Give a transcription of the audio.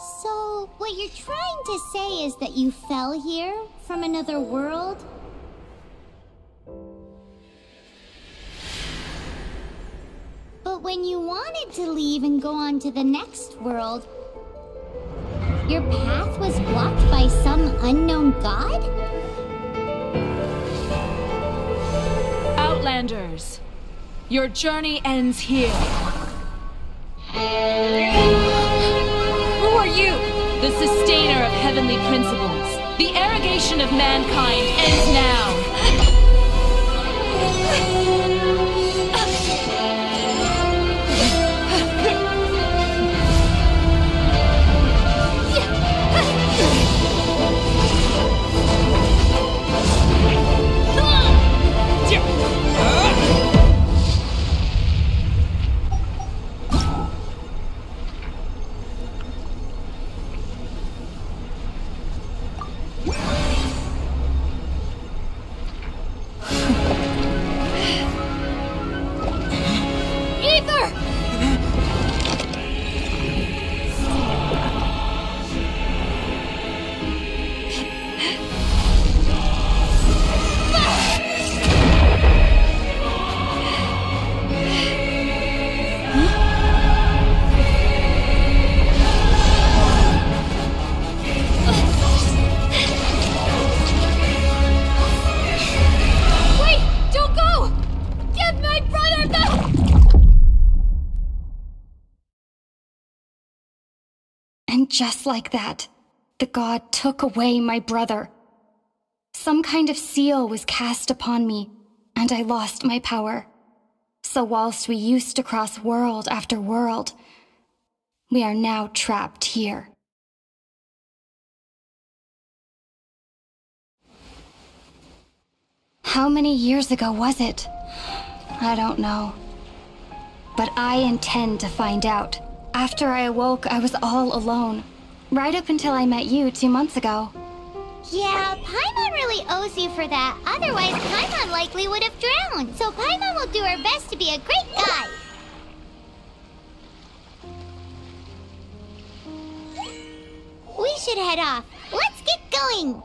So, what you're trying to say is that you fell here from another world? But when you wanted to leave and go on to the next world, your path was blocked by some unknown god? Outlanders, your journey ends here. The sustainer of heavenly principles. The arrogation of mankind ends now. And just like that, the god took away my brother. Some kind of seal was cast upon me, and I lost my power. So whilst we used to cross world after world, we are now trapped here. How many years ago was it? I don't know. But I intend to find out. After I awoke, I was all alone. Right up until I met you two months ago. Yeah, Paimon really owes you for that. Otherwise, Paimon likely would have drowned. So Paimon will do her best to be a great guide. We should head off. Let's get going.